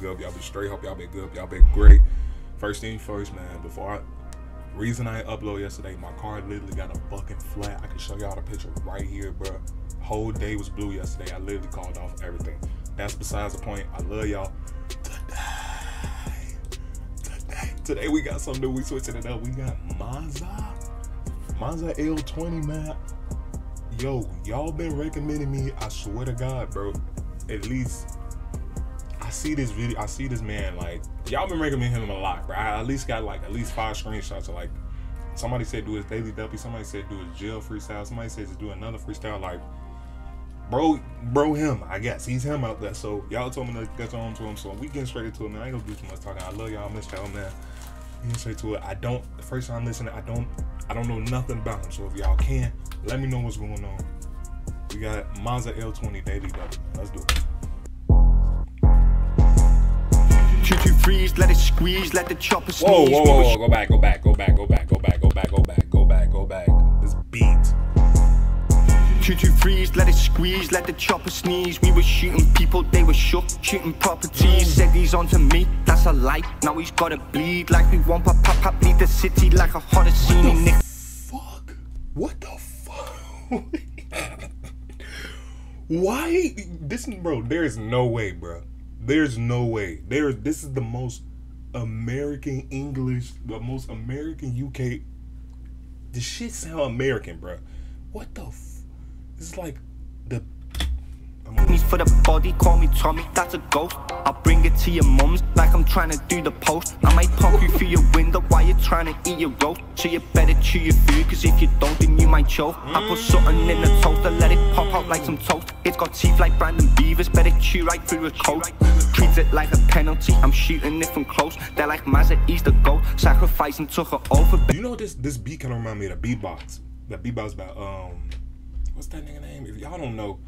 good. Y'all been straight. Hope y'all been good. Y'all been great. First thing first, man. Before I, reason I upload yesterday, my car literally got a fucking flat. I can show y'all the picture right here, bro. Whole day was blue yesterday. I literally called off everything. That's besides the point. I love y'all. Today, today, today we got something new. We switching it up. We got Mazza, Mazza L20, man yo, y'all been recommending me. I swear to God, bro. At least I see this video. I see this man like y'all been recommending him a lot, bro. I at least got like at least five screenshots of like somebody said do his daily W. Somebody said do his jail freestyle. Somebody says do another freestyle. Like, bro, bro, him. I guess he's him out there. So y'all told me to get on to him. So we getting straight into it, man. I ain't gonna do too much talking. I love y'all. miss y'all, man. Straight to it. I don't. The first time listening, I don't. I don't know nothing about him. So if y'all can, let me know what's going on. We got Mazza L20 Daily W. Let's do it. Two two freeze, let it squeeze, let the chopper sneeze. Whoa, whoa, whoa, whoa, go back, go back, go back, go back, go back, go back, go back, go back, go back. This beat. Two two freeze, let it squeeze, let the chopper sneeze. We were shooting people, they were shook, shooting properties. Mm. Said he's onto me, that's a lie. Now he's gotta bleed like we want pop pop pop bleed the city like a hotter scene. What the fuck? What the fuck? Why? This bro, there is no way, bro. There's no way. There this is the most American English, the most American UK. The shit sound American, bro. What the f- It's like the gonna- for the body, call me Tommy, that's a ghost. I'll bring it to your mums like I'm trying to do the post. I might poke you through your window trying to eat your roast. So you better chew your food, cause if you don't, then you might choke. I put something in the toaster, let it pop out like some toast. It's got teeth like Brandon Beavers, better chew right through a coat. Treats it like a penalty, I'm shooting it from close. They're like Mazza Easter goat, sacrificing took her over. You know this this beat kind of remind me of the beatbox. That beatbox about um, what's that nigga name? If y'all don't know,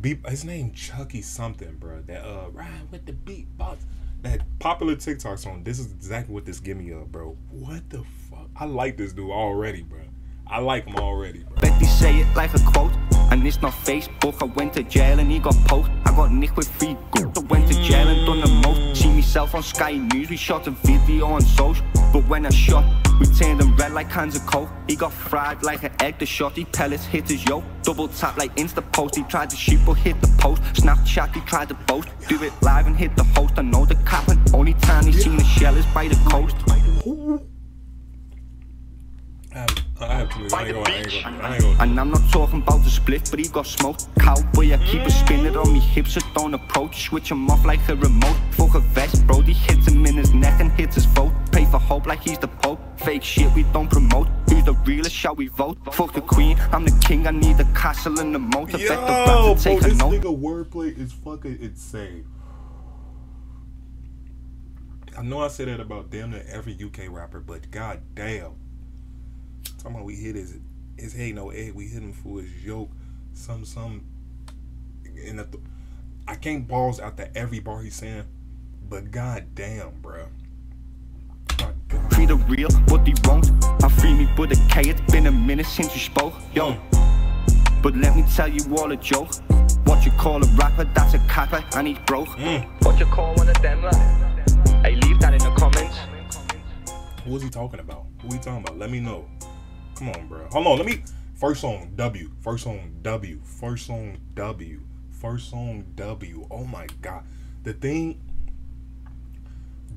beat his name Chucky something, bro. That uh, ride with the beatbox. That popular TikTok song. This is exactly what this give me up, bro. What the fuck? I like this dude already, bro. I like him already, bro. Betty say it like a quote. And it's not Facebook. I went to jail and he got poked. I got nicked with free gold. I went to jail and done the most. See myself on Sky News. We shot a video on social. But when I shot, we turned them red like cans of coke. He got fried like an egg. The shotty pellets hit his yo. Double tap like Insta post. He tried to shoot but hit the post. Snapchat, he tried to boast. Do it live and hit the host. I know the cap and only time he seen the shell is by the coast. I have, I have to. I ain't gonna. I ain't gonna. I ain't gonna. And I'm not talking about the split, but he got smoked. Cowboy, I keep a spinning on me hips, so don't approach. Switch him off like a remote. Fuck a vest, Brody hits him in his neck and hits his vote. Pray for hope like he's the Pope. Fake shit we don't promote. Who's the realest? Shall we vote? Fuck the queen, I'm the king. I need the castle and the moat. I bet the Yo, rap bro, to take a this note. nigga wordplay is fucking insane. I know I said that about damn near every UK rapper, but god damn. Talking about we hit his his head no egg, we hit him for his yoke, some some and the, I can't balls out that every bar he's saying, but god damn, bro. Free the real, but they won't. I free me with a K. It's been a minute since you spoke. Yo. But let me tell you all a joke. What you call a rapper, that's a capper, and he's broke. Mm. What you call one of them, like? Hey, leave that in the comments. Who was he talking about? Who he talking about? Let me know. Come on, bro. Hold on. Let me. First song W. First song W. First song W. First song W. Oh my god. The thing.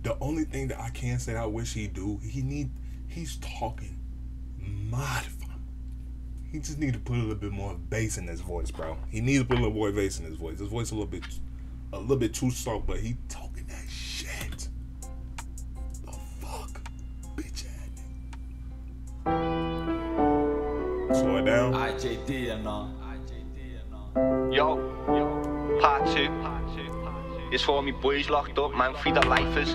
The only thing that I can say I wish he do. He need. He's talking mad. He just need to put a little bit more bass in his voice, bro. He needs to put a little more bass in his voice. His voice a little bit, a little bit too soft, but he talking that shit. The fuck, bitch Slow it down. IJD and all. IJD and all. Yo, yo, part two. It's for me boys locked up, man. Free the lifers.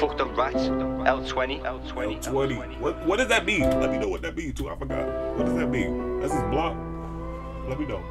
Fuck the rats. L20. L20. Twenty. What what does that mean? Let me know what that means too. I forgot. What does that mean? That's his block. Let me know.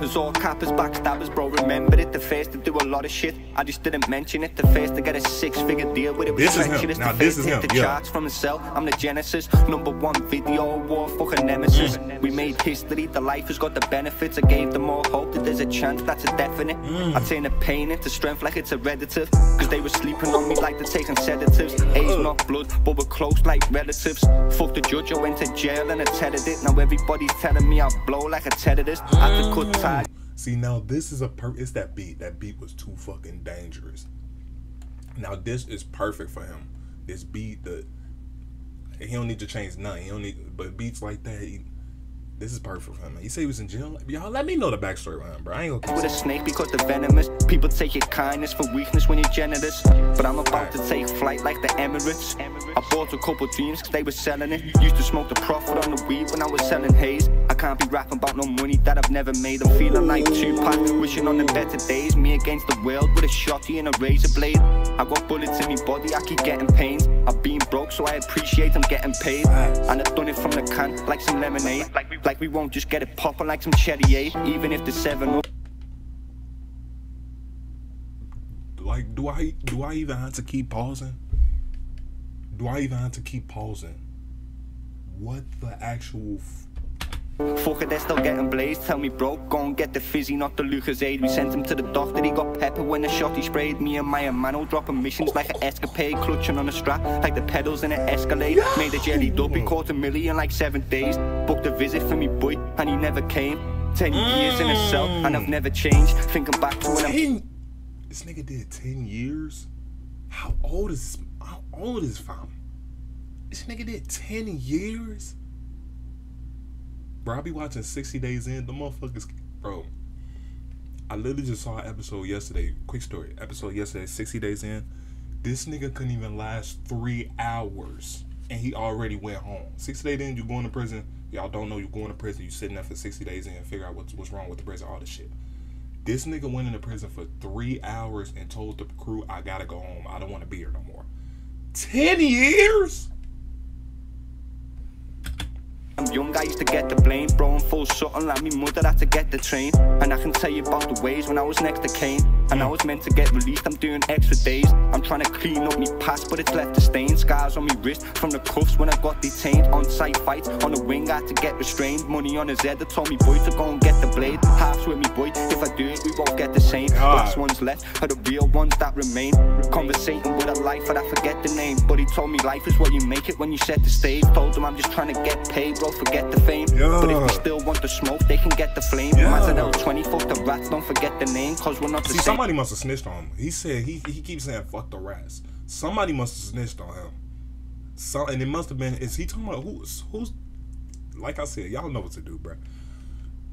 Rap rappers or cappers, backstabbers, bro. Remember it, the first to do a lot of shit. I just didn't mention it. The first to get a six-figure deal with it was This is him. Now, this is him, the yeah. charts from the cell. I'm the genesis, number one video war, fucking nemesis. Mm. We made history. The life has got the benefits. I gave them all hope that there's a chance. That's a definite. Mm. I turn the pain into strength like it's hereditative. Cause they were sleeping on me like they're taking sedatives. Age not blood, but we're close like relatives. Fuck the judge, I went to jail and I tethered it. Now everybody's telling me I blow like a terrorist. I could cut. See now this is a per it's that beat. That beat was too fucking dangerous. Now this is perfect for him. This beat the he don't need to change nothing. He don't need but beats like that, he, this is perfect for him. He said he was in jail. Y'all let me know the backstory behind him, bro. I ain't gonna with a snake because they're venomous. People take your kindness for weakness when you're generous. But I'm about to take flight like the Emirates. I bought a couple dreams cause they were selling it. Used to smoke the profit on the weed when I was selling haze. I can't be rapping about no money that I've never made. I'm feeling like Tupac, wishing on the better days. Me against the world with a shotty and a razor blade. I got bullets in my body, I keep getting pains. I've been broke, so I appreciate I'm getting paid. And I've done it from the can like some lemonade. Like we won't just get it popping like some cherry aid. Even if the 7 like do I do I even have to keep pausing? Do I even have to keep pausing? What the actual Fuck it, they're still getting blazed. Tell me, bro, go and get the fizzy, not the Lucozade. We sent him to the doctor, he got pepper when the shot he sprayed. Me and my Mano dropping missions like an escapade, clutching on a strap like the pedals in an Escalade. Made a jelly dub, he caught a million like seven days. Booked a visit for me boy, and he never came. Ten mm. years in a cell, and I've never changed. Thinking back to when ten this nigga did ten years? How old is how old is fam? This nigga did ten years? Bro, I be watching 60 Days In. The motherfuckers, bro. I literally just saw an episode yesterday. Quick story. Episode yesterday, 60 Days In. This nigga couldn't even last three hours. And he already went home. 60 days in, you going to prison. Y'all don't know you're going to prison. You sitting there for 60 days and figure out what's, what's wrong with the prison, all this shit. This nigga went into prison for three hours and told the crew, I gotta go home. I don't want to be here no more. 10 years? Young, I used to get the blame. Bro, I'm full something like me mother had to get the train. And I can tell you about the ways when I was next to Kane. And I was meant to get released, I'm doing extra days. I'm trying to clean up me past, but it's left a stain. Scars on me wrist from the cuffs when I got detained. On site fights, on the wing, I had to get restrained. Money on his head, that told me boy to go and get the blade. Halves with me boy, if I do it, we won't get the same. Last ones left are the real ones that remain. Conversating with a life, but I forget the name. But he told me life is what you make it when you set the stage. Told him I'm just trying to get paid, bro, forget the fame. But if Yeah. they still want the smoke, they can get the flame. Yeah. An L20, fuck the rats, don't forget the name, cause we're not the See, same. somebody must have snitched on him. He said he he keeps saying fuck the rats. Somebody must have snitched on him. So and it must have been. Is he talking about who's who's? Like I said, y'all know what to do, bruh.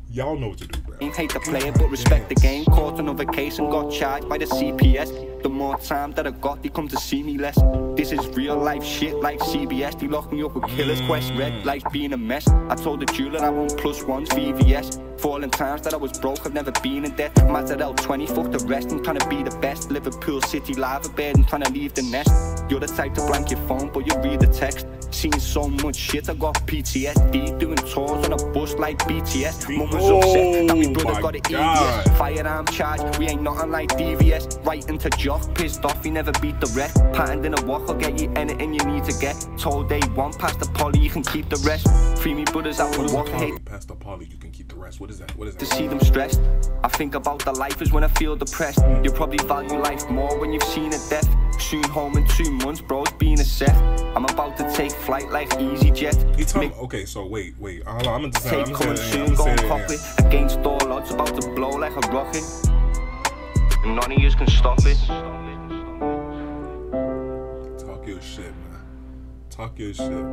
Y'all know what to do, bruh. Hate the player, but respect the game. Caught another case and got charged by the CPS. The more time that I got, they come to see me less. This is real life shit like CBS. They lock me up with killers, quest red, mm. life's being a mess. I told the jeweler I want plus ones, VVS. Falling times that I was broke, I've never been in debt. Mazza L20, fuck the rest, I'm trying to be the best. Liverpool City, lava bed, and trying to leave the nest. You're the type to blank your phone, but you read the text. Seen so much shit, I got PTSD. Doing tours on a bus like BTS. Mum was upset that my Oh brother got an God. EDS. Firearm charge, we ain't nothing like DVS. Right into Jock, pissed off, he never beat the rest. Patterned in a walk, I'll get you anything you need to get. Told day one, past the poly, you can keep the rest. Free me brothers out What with is a walk, hate poly? Pastor Polly, you can keep the rest. What is that? What is that? to see them stressed. I think about the life is when I feel depressed. You probably value life more when you've seen a death. Soon home in two months, bro's being a set. I'm about to take flight like EasyJet. He talking. Okay, so wait, wait. Hold on, I'm gonna say. I'm gonna coming say. I'm go gonna and say cop it it. Against all odds, about to blow like a rocket. And none of yous can stop it. Talk your shit, man. Talk your shit.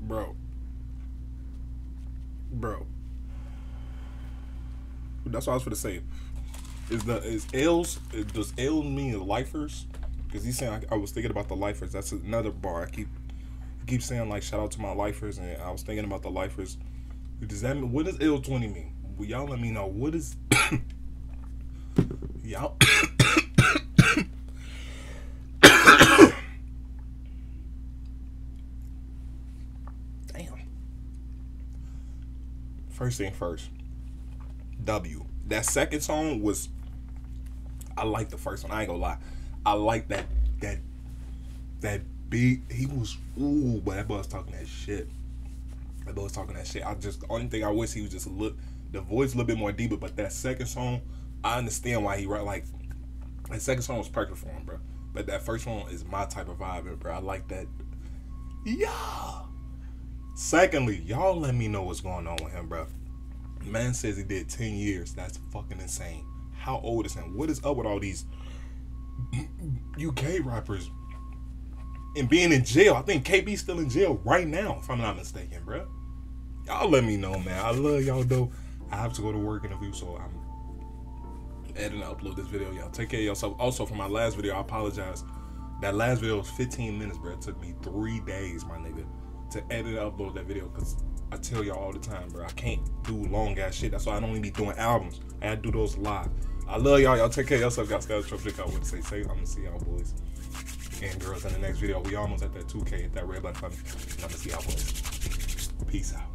Bro. Bro. That's what I was gonna say is the is ales does ale mean lifers? Because he's saying I, I, was thinking about the lifers. That's another bar. I keep I keep saying like shout out to my lifers, and I was thinking about the lifers. Does that mean what does ale twenty mean? Well, y'all let me know what is y'all. Damn. First thing first. W. That second song was I like the first one. I ain't gonna lie. I like that that that beat. He was ooh, but that boy was talking that shit. That boy was talking that shit. I just the only thing I wish he was just a look the voice a little bit more deeper. But that second song, I understand why he wrote like. That second song was perfect for him, bro. But that first one is my type of vibe, bro. I like that. Yeah. Secondly, y'all let me know what's going on with him, bro. Man says he did 10 years. That's fucking insane. How old is him? What is up with all these UK rappers and being in jail? I think KB's still in jail right now, if I'm not mistaken, bro. Y'all let me know, man. I love y'all, though. I have to go to work in a few, so I'm editing and upload this video. Y'all take care of yourself. Also, for my last video, I apologize. That last video was 15 minutes, bro. It took me three days, my nigga, to edit and upload that video because I tell y'all all the time, bro. I can't do long ass shit. That's why I don't even be doing albums. I do those live. I love y'all. Y'all take care of yourself, guys. Guys, Trump Chick, I would say, say, I'm gonna see y'all boys and girls in the next video. We almost at that 2K. Hit that red button. I'm gonna see y'all boys. Peace out.